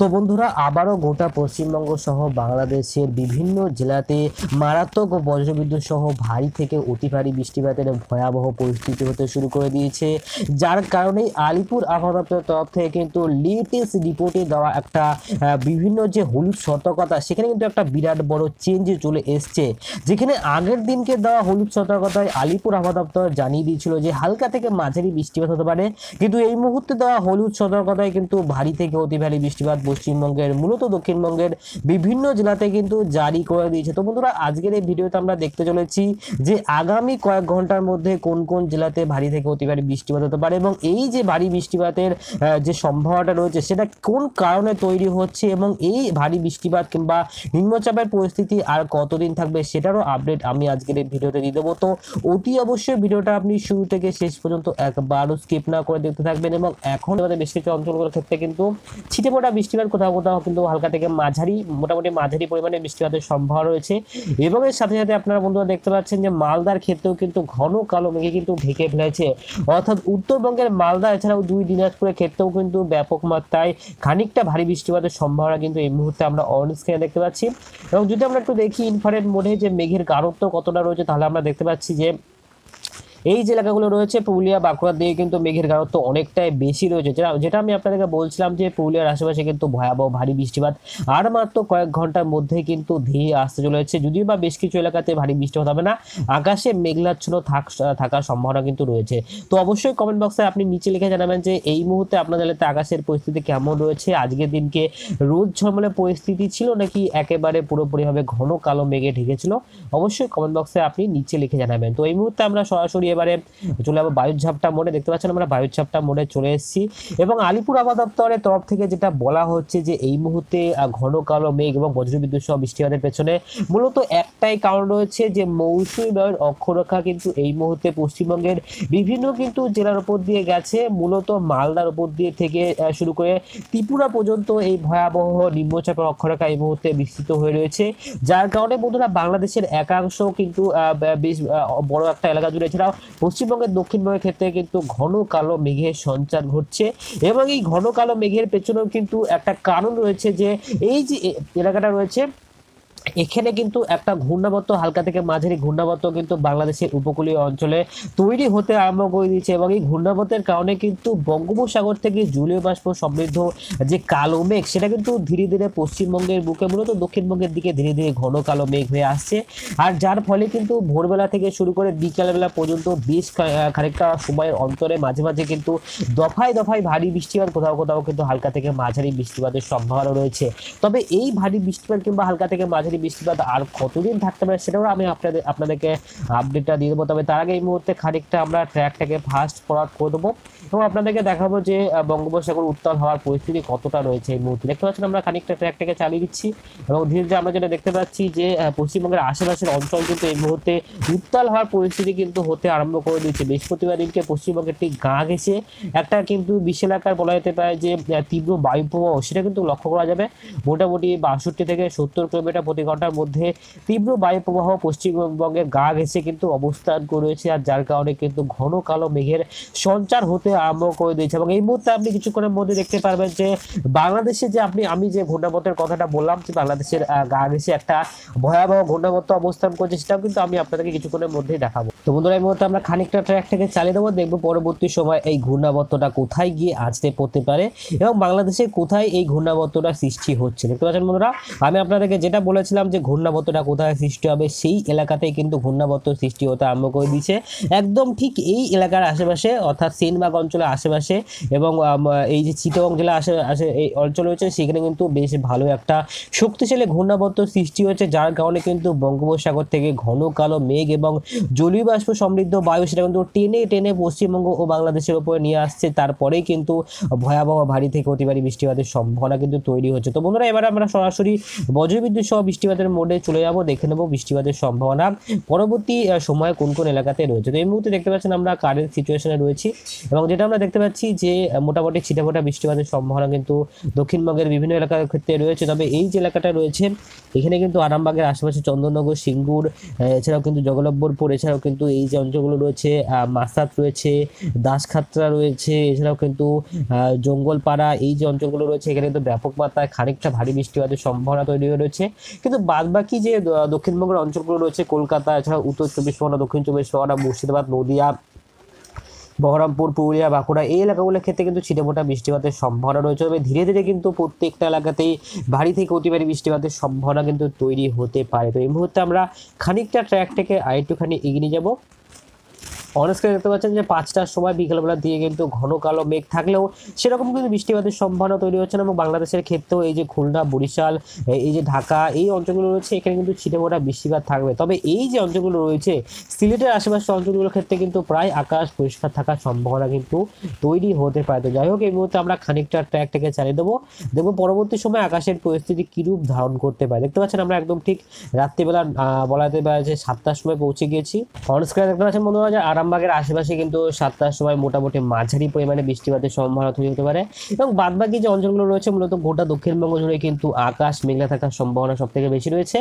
তো বন্ধুরা, আবারও গোটা পশ্চিমবঙ্গ সহ বাংলাদেশের বিভিন্ন জেলাতে মারাত্মক ও বজ্রবিদ্যুৎ সহ ভারী থেকে অতি ভারী বৃষ্টিপাতের ভয়াবহ পরিস্থিতি হতে শুরু করে দিয়েছে। যার কারণে আলিপুর আবহাওয়া দপ্তরের তরফ থেকে কিন্তু লেটেস্ট রিপোর্টে দেওয়া একটা বিভিন্ন যে হলুদ সতর্কতা, সেখানে কিন্তু একটা বিরাট বড় চেঞ্জ চলে এসছে। যেখানে আগের দিনকে দেওয়া হলুদ সতর্কতায় আলিপুর আবহাওয়া দপ্তর জানিয়ে দিয়েছিল যে হালকা থেকে মাঝারি বৃষ্টিপাত হতে পারে। কিন্তু এই মুহূর্তে দেওয়া হলুদ সতর্কতায় কিন্তু ভারী থেকে অতি ভারী বৃষ্টিপাত পশ্চিমবঙ্গের, মূলত দক্ষিণবঙ্গের বিভিন্ন জেলাতে কিন্তু জারি করে দিয়েছে। তো বন্ধুরা, আজকের এই ভিডিওতে আমরা দেখতে চলেছি যে আগামী কয়েক ঘণ্টার মধ্যে কোন কোন জেলাতে ভারী থেকে অতি ভারী বৃষ্টিপাত হতে পারে এবং এই যে ভারী বৃষ্টিপাতের যে সম্ভাবনাটা রয়েছে, সেটা কোন কারণে তৈরি হচ্ছে এবং এই ভারী বৃষ্টিপাত কিংবা নিম্নচাপের পরিস্থিতি আর কতদিন থাকবে সেটারও আপডেট আমি আজকের এই ভিডিওতে দিয়ে দেবো। তো অতি অবশ্যই ভিডিওটা আপনি শুরু থেকে শেষ পর্যন্ত একবারও স্কিপ না করে দেখতে থাকবেন এবং এখন আমাদের বেশ কিছু অঞ্চলগুলোর ক্ষেত্রে কিন্তু ছিটে মোটা বৃষ্টিপাত কোথাও কোথাও কিন্তু হালকা থেকে মাঝারি, মোটামুটি মাঝারি পরিমাণে বৃষ্টিপাতের সম্ভাবনা রয়েছে। এবং এর সাথে সাথে আপনারা বন্ধুরা দেখতে পাচ্ছেন যে মালদার ক্ষেত্রেও কিন্তু ঘন কালো মেঘে কিন্তু ঢেকে ফেলেছে। অর্থাৎ উত্তরবঙ্গের মালদা, এছাড়াও দুই দিনাজপুরের ক্ষেত্রেও কিন্তু ব্যাপক মাত্রায় খানিকটা ভারী বৃষ্টিপাতের সম্ভাবনা কিন্তু এই মুহূর্তে আমরা অন স্ক্রিনে দেখতে পাচ্ছি। এবং যদি আমরা একটু দেখি ইনফারেন্ট মোডে যে মেঘের গাঢ়ত্ব কতটা রয়েছে, তাহলে আমরা দেখতে পাচ্ছি যে এই যে এলাকাগুলো রয়েছে, পুরুলিয়া বাঁকুড়ার দিকে কিন্তু মেঘের গাঢ়ত্ব অনেকটাই বেশি রয়েছে। যেটা যেটা আমি আপনাদেরকে বলছিলাম যে পুরুলিয়ার আশেপাশে কিন্তু ভয়াবহ ভারী বৃষ্টিপাত আর মাত্র কয়েক ঘণ্টার মধ্যে কিন্তু ধেয়ে আসতে চলেছে। যদিও বা বেশ কিছু এলাকাতে ভারী বৃষ্টিপাত হবে না, আকাশে মেঘলাচ্ছন্ন থাক, থাকার সম্ভাবনা কিন্তু রয়েছে। তো অবশ্যই কমেন্ট বক্সে আপনি নিচে লিখে জানাবেন যে এই মুহূর্তে আপনাদের এলাকাতে আকাশের পরিস্থিতি কেমন রয়েছে? আজকের দিনকে রোদ ঝলমলে পরিস্থিতি ছিল নাকি একেবারে পুরোপুরিভাবে ঘন কালো মেঘে ঢেকেছিল? অবশ্যই কমেন্ট বক্সে আপনি নিচে লিখে জানাবেন। তো এই মুহূর্তে আমরা সরাসরি এবারে চলে যাব বায়ুর ঝাপটা মোড়ে। দেখতে পাচ্ছেন আমরা বায়ুর ঝাপটা মোড়ে চলে এসেছি। এবং আলিপুর আবহাওয়া দপ্তরের তরফ থেকে যেটা বলা হচ্ছে যে, এই মুহূর্তে ঘন কালো মেঘ এবং বজ্রবিদ্যুৎ সহ বৃষ্টিপাতের পেছনে মূলত একটাই কারণ রয়েছে যে, মৌসুমী বায়ুর অক্ষরেখা কিন্তু এই মুহূর্তে পশ্চিমবঙ্গের বিভিন্ন কিন্তু জেলার উপর দিয়ে গেছে। মূলত মালদার উপর দিয়ে থেকে শুরু করে ত্রিপুরা পর্যন্ত এই ভয়াবহ নিম্নচাপের অক্ষরেখা এই মুহূর্তে বিস্তৃত হয়ে রয়েছে। যার কারণে বন্ধুরা, বাংলাদেশের একাংশ কিন্তু বেশ বড় একটা এলাকা জুড়ে। এছাড়াও পশ্চিমবঙ্গের দক্ষিণবঙ্গের ক্ষেত্রে কিন্তু ঘন কালো মেঘের সঞ্চার ঘটছে এবং এই ঘন কালো মেঘের পেছনেও কিন্তু একটা কারণ রয়েছে যে এই যে এলাকাটা রয়েছে এখানে কিন্তু একটা ঘূর্ণাবর্ত, হালকা থেকে মাঝারি ঘূর্ণাবর্ত কিন্তু বাংলাদেশের উপকূলীয় অঞ্চলে তৈরি হতে আরম্ভ করে দিয়েছে এবং এই ঘূর্ণাবর্তের কারণে কিন্তু বঙ্গোপসাগর থেকে জলীয় বাষ্প সমৃদ্ধ যে কালো মেঘ, সেটা কিন্তু ধীরে ধীরে পশ্চিমবঙ্গের বুকে, মূলত দক্ষিণবঙ্গের দিকে ধীরে ধীরে ঘন কালো মেঘ হয়ে আসছে। আর যার ফলে কিন্তু ভোরবেলা থেকে শুরু করে বিকালবেলা পর্যন্ত বেশ খানিকটা সময়ের অন্তরে মাঝে মাঝে কিন্তু দফায় দফায় ভারী বৃষ্টিপাত, কোথাও কোথাও কিন্তু হালকা থেকে মাঝারি বৃষ্টিপাতের সম্ভাবনা রয়েছে। তবে এই ভারী বৃষ্টিপাত কিংবা হালকা থেকে মাঝারি বৃষ্টিপাত আর কতদিন থাকতে পারে সেটাও আমি আপনাদের, আপনাদেরকে আপডেটটা দিয়ে দেবো। তবে তার আগে এই মুহূর্তে খানিকটা আমরা ট্র্যাকটাকে ফাস্ট ফরওয়ার্ড করে দেবো এবং আপনাদেরকে দেখাবো যে বঙ্গোপসাগর উত্তাল হওয়ার পরিস্থিতি কতটা রয়েছে এই মুহূর্তে। দেখতে পাচ্ছেন আমরা খানিকটা ট্র্যাকটাকে চালিয়ে দিচ্ছি এবং ধীরে ধীরে আমরা যেটা দেখতে পাচ্ছি যে পশ্চিমবঙ্গের আশেপাশের অঞ্চল কিন্তু এই মুহূর্তে উত্তাল হওয়ার পরিস্থিতি কিন্তু হতে আরম্ভ করে দিয়েছে। বৃহস্পতিবার দিনকে পশ্চিমবঙ্গের ঠিক গা ঘেসে একটা কিন্তু বিশ এলাকার বলা যেতে পারে যে তীব্র বায়ু প্রবাহ সেটা কিন্তু লক্ষ্য করা যাবে। মোটামুটি বাষট্টি থেকে সত্তর কিলোমিটার প্রতি ঘণ্টার মধ্যে তীব্র বায়ু প্রবাহ পশ্চিমবঙ্গের গা ঘেসে কিন্তু অবস্থান করে রয়েছে আর যার কারণে কিন্তু ঘন কালো মেঘের সঞ্চার হতে আরম্ভ করে দিয়েছে। এবং এই মুহূর্তে আপনি কিছুক্ষণের মধ্যে দেখতে পারবেন যে, বাংলাদেশে যে আপনি, আমি যে ঘূর্ণাবর্তের কথাটা বললাম যে বাংলাদেশের গা ঘেসে একটা ভয়াবহ ঘূর্ণাবর্ত অবস্থান করছে, সেটাও কিন্তু আমি আপনাদেরকে কিছুক্ষণের মধ্যেই দেখাবো। তো বন্ধুরা, এই মুহূর্তে আমরা খানিকটা ট্র্যাক থেকে চালিয়ে দেবো, দেখব পরবর্তী সময় এই ঘূর্ণাবর্তটা কোথায় গিয়ে আসতে পড়তে পারে এবং বাংলাদেশে কোথায় এই ঘূর্ণাবর্তটা সৃষ্টি হচ্ছে। দেখতে পাচ্ছেন বন্ধুরা, আমি আপনাদেরকে যেটা বলেছিলাম যে ঘূর্ণাবর্তটা কোথায় সৃষ্টি হবে? সেই এলাকাতেই কিন্তু ঘূর্ণাবর্ত সৃষ্টি হতে আরম্ভ করে দিয়েছে। একদম ঠিক এই এলাকার আশেপাশে, অর্থাৎ সেনবাগ অঞ্চলের আশেপাশে এবং এই যে চিটগং জেলা আসে আসে, এই অঞ্চল রয়েছে, সেখানে কিন্তু বেশ ভালো একটা শক্তিশালী ঘূর্ণাবর্ত সৃষ্টি হচ্ছে যার কারণে কিন্তু বঙ্গোপসাগর থেকে ঘন কালো মেঘ এবং জলীয় বাষ্প সমৃদ্ধ বায়ু সেটা কিন্তু টেনে টেনে পশ্চিমবঙ্গ ও বাংলাদেশের উপরে নিয়ে আসছে। তারপরেই কিন্তু ভয়াবহ ভারী থেকে অতি ভারী বৃষ্টিপাতের সম্ভাবনা কিন্তু তৈরি হচ্ছে। তো বন্ধুরা, এবার আমরা সরাসরি বজ্রবিদ্যুৎ সহ বৃষ্টি বৃষ্টিপাতের মোডে চলে যাব, দেখে নেব বৃষ্টিপাতের সম্ভাবনা। পরবর্তী সময়ে কোন কোন এলাকাতে রয়েছে? তো এই মুহূর্তে দেখতে পাচ্ছেন আমরা কারেন্ট সিচুয়েশনে রয়েছি এবং যেটা আমরা দেখতে পাচ্ছি যে মোটামুটি ছিটেফোঁটা বৃষ্টিপাতের সম্ভাবনা কিন্তু দক্ষিণবঙ্গের বিভিন্ন এলাকার ক্ষেত্রে রয়েছে। তবে এই যে এলাকাটা রয়েছে, এখানে কিন্তু আরামবাগের আশেপাশে চন্দননগর, সিঙ্গুর এছাড়াও কিন্তু জগলব্বরপুর, এছাড়াও কিন্তু এই যে অঞ্চলগুলো রয়েছে মাসাত রয়েছে, দাসখাতরা রয়েছে, এছাড়াও কিন্তু জঙ্গলপাড়া, এই যে অঞ্চলগুলো রয়েছে, এখানে কিন্তু ব্যাপক মাত্রায় খানিকটা ভারী বৃষ্টিপাতের সম্ভাবনা তৈরি হয়ে রয়েছে। কিন্তু বাদ বাকি যে দক্ষিণবঙ্গের অঞ্চলগুলো রয়েছে, কলকাতা এছাড়া উত্তর চব্বিশ পরগনা, দক্ষিণ চব্বিশ পরগনা, মুর্শিদাবাদ, নদিয়া, বহরমপুর, পুরুলিয়া, বাঁকুড়া, এই এলাকাগুলোর ক্ষেত্রে কিন্তু ছিটেফোঁটা বৃষ্টিপাতের সম্ভাবনা রয়েছে। তবে ধীরে ধীরে কিন্তু প্রত্যেকটা এলাকাতেই ভারী থেকে অতি ভারী বৃষ্টিপাতের সম্ভাবনা কিন্তু তৈরি হতে পারে। তো এই মুহূর্তে আমরা খানিকটা ট্র্যাক থেকে আরেকটুখানি এগিয়ে যাব। অনস্ক্রিনে দেখতে পাচ্ছেন যে পাঁচটার সময় বিকেলবেলা দিয়ে কিন্তু ঘন কালো মেঘ থাকলেও সেরকম কিন্তু বৃষ্টিপাতের সম্ভাবনা তৈরি হচ্ছে না এবং বাংলাদেশের ক্ষেত্রেও এই যে খুলনা বরিশাল এই যে ঢাকা এই অঞ্চলগুলো রয়েছে এখানে কিন্তু ছিটেফোঁটা বৃষ্টিপাত থাকবে। তবে এই যে অঞ্চলগুলো রয়েছে সিলেটের আশেপাশের অঞ্চলগুলোর ক্ষেত্রে কিন্তু প্রায় আকাশ পরিষ্কার থাকার সম্ভাবনা কিন্তু তৈরি হতে পারে। তো যাই হোক এই মুহূর্তে আমরা খানিকটা ট্র্যাকটাকে চালিয়ে দেবো। দেখব পরবর্তী সময় আকাশের পরিস্থিতি কীরূপ ধারণ করতে পারে। দেখতে পাচ্ছেন আমরা একদম ঠিক রাত্রিবেলা আহ, বলা যেতে পারে যে সাতটার সময় পৌঁছে গিয়েছি। অনস্ক্রিনে দেখতে পাচ্ছেন বন্ধুরা যে আরামবাগের আশেপাশে কিন্তু সাতটার সময় মোটামুটি মাঝারি পরিমাণে বৃষ্টিপাতের সম্ভাবনা তৈরি হতে পারে। এবং বাদবাকি যে অঞ্চলগুলো রয়েছে, মূলত গোটা দক্ষিণবঙ্গ জুড়ে কিন্তু আকাশ মেঘলা থাকার সম্ভাবনা সব থেকে বেশি রয়েছে।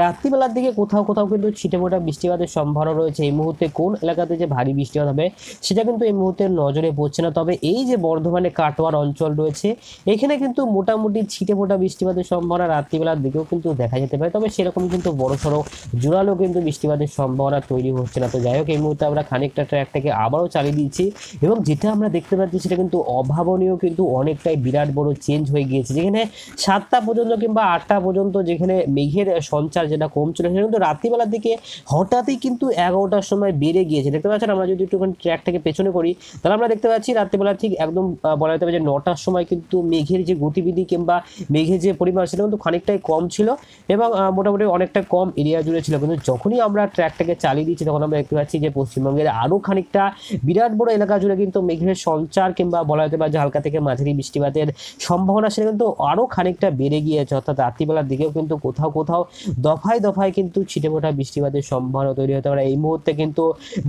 রাত্রিবেলার দিকে কোথাও কোথাও কিন্তু ছিটেমোটা বৃষ্টিপাতের সম্ভাবনা রয়েছে। এই মুহূর্তে কোন এলাকাতে যে ভারী বৃষ্টিপাত হবে, সেটা কিন্তু এই মুহূর্তে নজরে পড়ছে না। তবে এই যে বর্ধমানে কাটোয়ার অঞ্চল রয়েছে, এখানে কিন্তু মোটামুটি ছিটে ছিটেফোঁটা বৃষ্টিপাতের সম্ভাবনা রাত্রিবেলার দিকেও কিন্তু দেখা যেতে পারে। তবে সেরকম কিন্তু বড়সড়, জোরালো কিন্তু বৃষ্টিপাতের সম্ভাবনা তৈরি হচ্ছে না। তো যাই হোক, এই মুহূর্তে আমরা খানিকটা ট্র্যাক থেকে আবারও চালিয়ে দিচ্ছি এবং যেটা আমরা দেখতে পাচ্ছি সেটা কিন্তু অভাবনীয় কিন্তু অনেকটাই বিরাট বড় চেঞ্জ হয়ে গিয়েছে। যেখানে সাতটা পর্যন্ত কিংবা আটটা পর্যন্ত যেখানে মেঘের সঞ্চার যেটা কম ছিল সেটা কিন্তু রাত্রিবেলার দিকে হঠাৎই কিন্তু এগারোটার সময় বেড়ে গিয়েছে। দেখতে পাচ্ছেন, আমরা যদি একটুখানি ট্র্যাকটাকে পেছনে করি, তাহলে আমরা দেখতে পাচ্ছি রাত্রিবেলা ঠিক একদম বলা যেতে পারে যে নটার সময় কিন্তু মেঘের যে গতিবিধি কিংবা মেঘের যে পরিমাণ, সেটা কিন্তু খানিকটাই কম ছিল এবং মোটামুটি অনেকটা কম এরিয়া জুড়ে ছিল। কিন্তু যখনই আমরা ট্র্যাকটাকে চালিয়ে দিচ্ছি, তখন আমরা দেখতে পাচ্ছি যে পশ্চিমবঙ্গের আরও খানিকটা বিরাট বড় এলাকা জুড়ে কিন্তু মেঘের সঞ্চার কিংবা বলা যেতে পারে যে হালকা থেকে মাঝারি বৃষ্টিপাতের সম্ভাবনা সেটা কিন্তু আরও খানিকটা বেড়ে গিয়েছে। অর্থাৎ রাত্রিবেলার দিকেও কিন্তু কোথাও কোথাও দফায় দফায় কিন্তু ছিটেফোঁটা বৃষ্টিপাতের সম্ভাবনা তৈরি হতে পারে। এই মুহূর্তে কিন্তু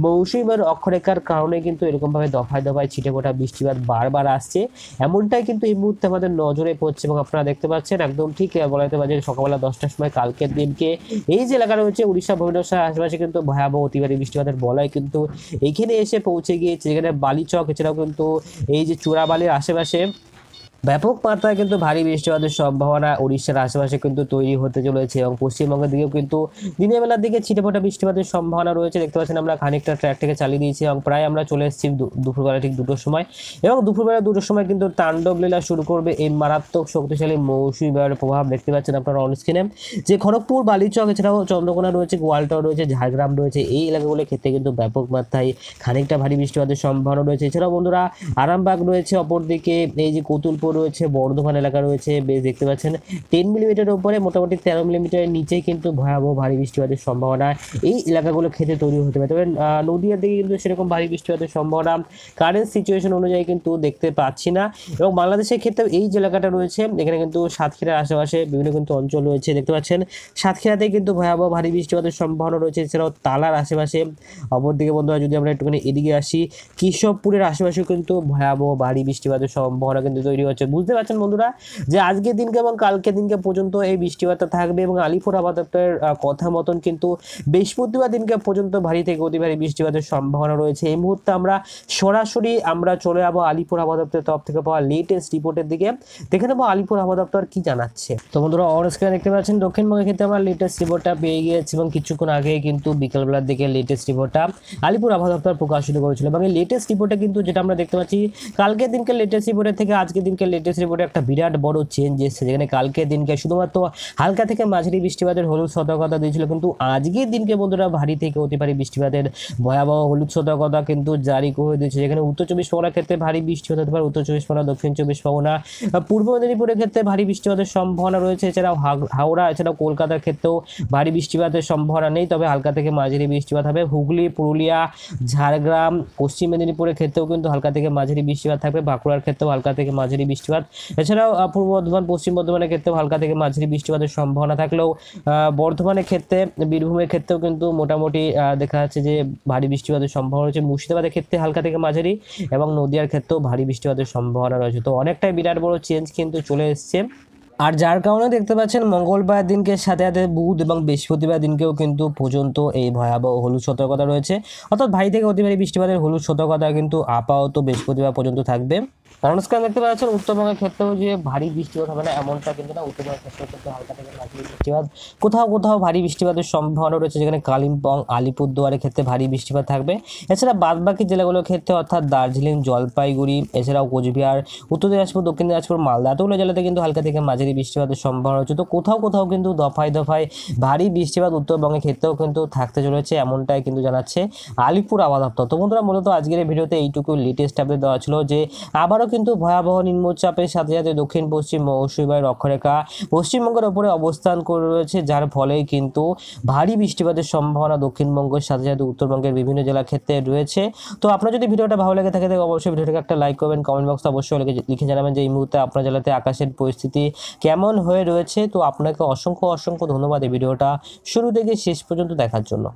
মৌসুমের অক্ষরেখার কারণে কিন্তু এরকমভাবে দফায় দফায় ছিটেফোঁটা বৃষ্টিপাত বারবার আসছে। এমনটাই কিন্তু এই মুহূর্তে আমাদের নজরে পড়ছে এবং আপনারা দেখতে পাচ্ছেন একদম ঠিক বলা যেতে পারে যে সকালবেলা দশটার সময় কালকের দিনকে এই যে এলাকা রয়েছে, উড়িষ্যা, ভুবনেশ্বর, আশেপাশে কিন্তু ভয়াবহ অতিবারী বৃষ্টিপাতের বলয় কিন্তু এইখানে এসে পৌঁছে গিয়েছে। যেখানে বালিচক এছাড়াও কিন্তু এই যে চূড়াবালির আশেপাশে ব্যাপক মাত্রায় কিন্তু ভারী বৃষ্টিপাতের সম্ভাবনা উড়িষ্যার আশেপাশে কিন্তু তৈরি হতে চলেছে এবং পশ্চিমবঙ্গের দিকেও কিন্তু দিনের বেলার দিকে ছিটেফোঁটা বৃষ্টিপাতের সম্ভাবনা রয়েছে। দেখতে পাচ্ছেন আমরা খানিকটা ট্র্যাক থেকে চালিয়ে দিয়েছি এবং প্রায় আমরা চলে এসেছি দুপুরবেলা ঠিক দুটোর সময় এবং দুপুরবেলা দুটোর সময় কিন্তু তাণ্ডব লীলা শুরু করবে এই মারাত্মক শক্তিশালী মৌসুমী বায়ুর প্রভাব। দেখতে পাচ্ছেন আপনারা অনস্ক্রিনে যে খড়গপুর, বালিচক, এছাড়াও চন্দ্রকোনা রয়েছে, গোয়ালটাও রয়েছে, ঝাড়গ্রাম রয়েছে, এই এলাকাগুলোর ক্ষেত্রে কিন্তু ব্যাপক মাত্রায় খানিকটা ভারী বৃষ্টিপাতের সম্ভাবনা রয়েছে। এছাড়াও বন্ধুরা, আরামবাগ রয়েছে, অপরদিকে এই যে কতুলপুর রয়েছে, বর্ধমান এলাকা রয়েছে, বেশ দেখতে পাচ্ছেন। টেন মিলিমিটার উপরে, মোটামুটি তেরো মিলিমিটারের নিচেই কিন্তু ভয়াবহ ভারী বৃষ্টিপাতের সম্ভাবনা এই এলাকাগুলো ক্ষেত্রে তৈরি হতে পারে। তবে নদীয়ার দিকে কিন্তু সেরকম ভারী বৃষ্টিপাতের সম্ভাবনা কারেন্ট সিচুয়েশন অনুযায়ী কিন্তু দেখতে পাচ্ছি না। এবং বাংলাদেশের ক্ষেত্রে এই যে এলাকাটা রয়েছে, এখানে কিন্তু সাতক্ষীরার আশেপাশে বিভিন্ন কিন্তু অঞ্চল রয়েছে, দেখতে পাচ্ছেন। সাতক্ষীরাতে কিন্তু ভয়াবহ ভারী বৃষ্টিপাতের সম্ভাবনা রয়েছে। এছাড়াও তালার আশেপাশে, অপরদিকে বন্ধুরা যদি আমরা একটুখানি এদিকে আসি কেশবপুরের আশেপাশেও কিন্তু ভয়াবহ ভারী বৃষ্টিপাতের সম্ভাবনা কিন্তু তৈরি হচ্ছে। বুঝতে পারছেন বন্ধুরা যে আজকের দিনকে এবং কালকের দিনকে পর্যন্ত এই বৃষ্টিপাতটা থাকবে এবং আলিপুর আবহাওয়া কথা মতন কিন্তু বৃহস্পতিবার দিনকে পর্যন্ত ভারী থেকে অতি ভারী বৃষ্টিপাতের সম্ভাবনা রয়েছে। এই মুহূর্তে আমরা সরাসরি আমরা চলে যাব আলিপুর আবহাওয়া দপ্তরের তরফ থেকে পাওয়া লেটেস্ট রিপোর্টের দিকে। দেখে নেব আলিপুর আবহাওয়া দপ্তর কি জানাচ্ছে। তো বন্ধুরা স্ক্রিনে দেখতে পাচ্ছেন। দক্ষিণবঙ্গের ক্ষেত্রে আমরা লেটেস্ট রিপোর্টটা পেয়ে গিয়েছি এবং কিছুক্ষণ আগে কিন্তু বিকেলবেলার দিকে লেটেস্ট রিপোর্টটা আলিপুর আবহাওয়া দপ্তর প্রকাশিত করেছিল। এবং এই লেটেস্ট রিপোর্টে কিন্তু যেটা আমরা দেখতে পাচ্ছি, কালকের দিনকে লেটেস্ট রিপোর্টের থেকে আজকের দিনকে লেটেস্ট রিপোর্টে একটা বিরাট বড় চেঞ্জ এসেছে। যেখানে কালকের দিনকে শুধুমাত্র হালকা থেকে মাঝারি বৃষ্টিপাতের হলুদ সতর্কতা দিয়েছিল, কিন্তু আজকের দিনকে বন্ধুরা ভারী থেকে অতি ভারী বৃষ্টিপাতের ভয়াবহ হলুদ সতর্কতা কিন্তু জারি করে দিয়েছে। যেখানে উত্তর চব্বিশ পরগনার ক্ষেত্রে ভারী বৃষ্টিপাত হতে পারে, উত্তর চব্বিশ পরগনা, দক্ষিণ চব্বিশ পরগনা পূর্ব মেদিনীপুরের ক্ষেত্রে ভারী বৃষ্টিপাতের সম্ভাবনা রয়েছে। এছাড়াও হাওড়া, এছাড়াও কলকাতার ক্ষেত্রেও ভারী বৃষ্টিপাতের সম্ভাবনা নেই, তবে হালকা থেকে মাঝারি বৃষ্টিপাত হবে। হুগলি, পুরুলিয়া, ঝাড়গ্রাম, পশ্চিম মেদিনীপুরের ক্ষেত্রেও কিন্তু হালকা থেকে মাঝারি বৃষ্টিপাত থাকবে। বাঁকুড়ার ক্ষেত্রেও হালকা থেকে মাঝারি বৃষ্টিপাত। এছাড়াও পূর্ব বর্ধমান, পশ্চিম বর্ধমানের ক্ষেত্রেও হালকা থেকে মাঝারি বৃষ্টিপাতের সম্ভাবনা থাকলেও বর্ধমানের ক্ষেত্রে, বীরভূমের ক্ষেত্রেও কিন্তু মোটামুটি দেখা যাচ্ছে যে ভারী বৃষ্টিপাতের সম্ভাবনা রয়েছে। মুর্শিদাবাদের ক্ষেত্রে হালকা থেকে মাঝারি এবং নদিয়ার ক্ষেত্রেও ভারী বৃষ্টিপাতের সম্ভাবনা রয়েছে। তো অনেকটাই বিরাট বড় চেঞ্জ কিন্তু চলে এসছে। আর যার কারণে দেখতে পাচ্ছেন, মঙ্গলবার দিনকে সাথে সাথে বুধ এবং বৃহস্পতিবার দিনকেও কিন্তু পর্যন্ত এই ভয়াবহ হলুদ সতর্কতা রয়েছে। অর্থাৎ ভারী থেকে অতি ভারী বৃষ্টিপাতের হলুদ সতর্কতা কিন্তু আপাতত বৃহস্পতিবার পর্যন্ত থাকবে। অনুষ্ঠান দেখতে পাচ্ছেন উত্তরবঙ্গের ক্ষেত্রেও যে ভারী বৃষ্টিপাত হবে না, এমনটা কিন্তু না, উত্তরবঙ্গের ক্ষেত্রেও কিন্তু হালকা থেকে মাঝারি বৃষ্টিপাত। কোথাও কোথাও ভারী বৃষ্টিপাতের সম্ভাবনা রয়েছে, যেখানে কালিম্পং, আলিপুরদুয়ারের ক্ষেত্রে ভারী বৃষ্টিপাত থাকবে। এছাড়া বাদবাকি জেলাগুলোর ক্ষেত্রে অর্থাৎ দার্জিলিং, জলপাইগুড়ি, এছাড়াও কোচবিহার, উত্তর দিনাজপুর, দক্ষিণ দিনাজপুর, মালদা, এতগুলো জেলাতে কিন্তু হালকা থেকে মাঝারি বৃষ্টিপাতের সম্ভাবনা রয়েছে। তো কোথাও কোথাও কিন্তু দফায় দফায় ভারী বৃষ্টিপাত উত্তরবঙ্গের ক্ষেত্রেও কিন্তু থাকতে চলেছে, এমনটাই কিন্তু জানাচ্ছে আলিপুর আবহাওয়া দপ্তর। তো বন্ধুরা, মূলত আজকের ভিডিওতে এইটুকু লেটেস্ট আপডেট দেওয়া ছিল যে আবারও কিন্তু ভয়াবহ নিম্নচাপের সাথে সাথে দক্ষিণ, পশ্চিম মৌসুমী বায়ুর অক্ষরেখা পশ্চিমবঙ্গের ওপরে অবস্থান করে রয়েছে যার ফলে কিন্তু ভারী বৃষ্টিপাতের সম্ভাবনা দক্ষিণবঙ্গের সাথে সাথে উত্তরবঙ্গের বিভিন্ন জেলার ক্ষেত্রে রয়েছে। তো আপনার যদি ভিডিওটা ভালো লেগে থাকে, তাহলে অবশ্যই ভিডিওটাকে একটা লাইক করবেন কমেন্ট বক্সে অবশ্যই লিখে জানাবেন যে এই মুহূর্তে আপনার জেলাতে আকাশের পরিস্থিতি কেমন হয়ে রয়েছে। তো আপনাকে অসংখ্য অসংখ্য ধন্যবাদ এই ভিডিওটা শুরু থেকে শেষ পর্যন্ত দেখার জন্য।